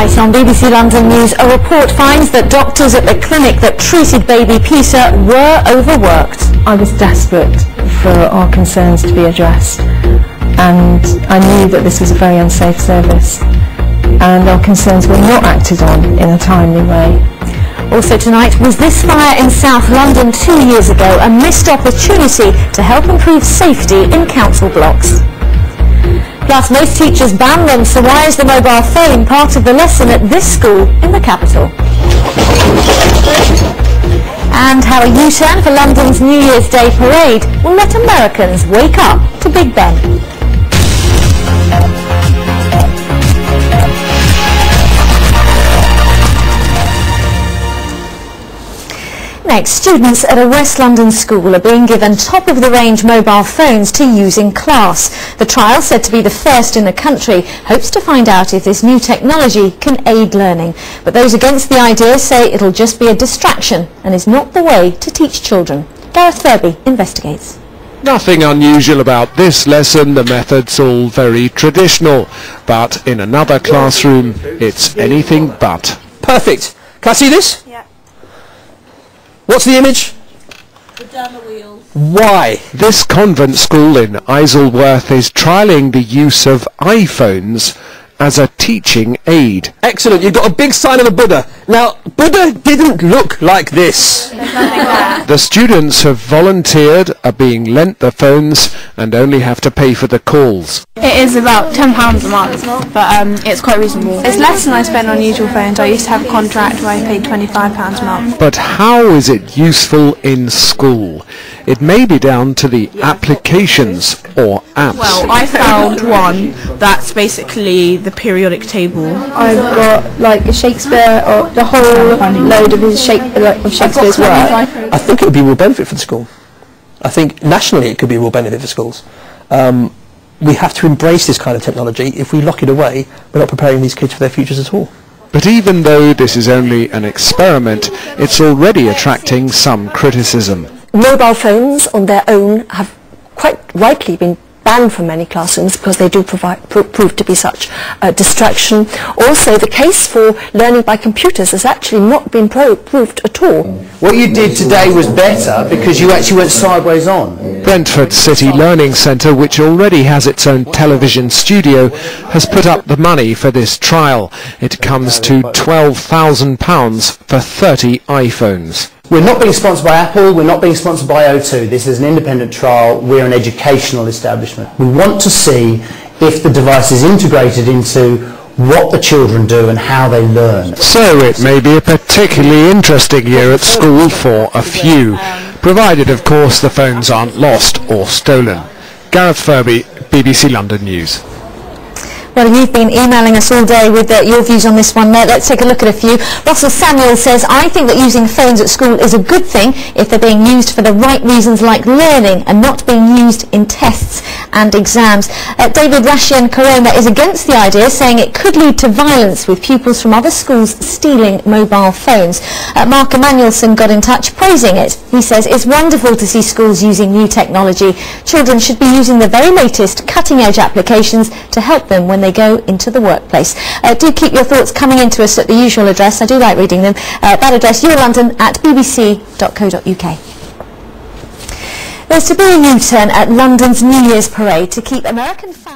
Tonight on BBC London News, a report finds that doctors at the clinic that treated baby Peter were overworked. I was desperate for our concerns to be addressed and I knew that this was a very unsafe service and our concerns were not acted on in a timely way. Also tonight, was this fire in South London two years ago a missed opportunity to help improve safety in council blocks? Plus, most teachers ban them, so why is the mobile phone part of the lesson at this school in the capital? And how a U-turn for London's New Year's Day parade will let Americans wake up to Big Ben. Next, students at a West London school are being given top-of-the-range mobile phones to use in class. The trial, said to be the first in the country, hopes to find out if this new technology can aid learning. But those against the idea say it'll just be a distraction and is not the way to teach children. Gareth Furby investigates. Nothing unusual about this lesson, the method's all very traditional. But in another classroom, it's anything but. Perfect. Can I see this? Yeah. What's the image? The drama wheels. Why? This convent school in Isleworth is trialling the use of iPhones as a teaching aid. Excellent. You've got a big sign of a Buddha. Now, Buddha didn't look like this. The students have volunteered, are being lent the phones and only have to pay for the calls. It is about £10 a month, but um, it's quite reasonable. It's less than I spend on usual phones. I used to have a contract where I paid £25 a month. But how is it useful in school? It may be down to the applications or apps. Well, I found one that's basically the periodic table. I've got like a Shakespeare or the whole load of his Shake, of Shakespeare's work. I think it would be a real benefit for the school. I think nationally it could be a real benefit for schools. Um, we have to embrace this kind of technology. If we lock it away, we're not preparing these kids for their futures at all. But even though this is only an experiment, it's already attracting some criticism. Mobile phones on their own have quite rightly been banned from many classrooms because they do provide, pro- prove to be such a distraction. Also, the case for learning by computers has actually not been pro- proved at all. What you did today was better because you actually went sideways on. Brentford City Learning Centre, which already has its own television studio, has put up the money for this trial. It comes to £12,000 for 30 iPhones. We're not being sponsored by Apple, we're not being sponsored by O2. This is an independent trial, we're an educational establishment. We want to see if the device is integrated into what the children do and how they learn. So it may be a particularly interesting year at school for a few, provided of course the phones aren't lost or stolen. Gareth Furby, BBC London News. Well, you've been emailing us all day with uh, your views on this one. Let's take a look at a few. Russell Samuel says, I think that using phones at school is a good thing if they're being used for the right reasons like learning and not being used in tests and exams. Uh, David Rashian Corona is against the idea, saying it could lead to violence with pupils from other schools stealing mobile phones. Uh, Mark Emanuelson got in touch praising it. He says, it's wonderful to see schools using new technology. Children should be using the very latest cutting-edge applications to help them when they go into the workplace. Uh, do keep your thoughts coming into us at the usual address. I do like reading them. Uh, that address, yourlondon at bbc.co.uk. There's to be a U-turn at London's New Year's parade to keep American fans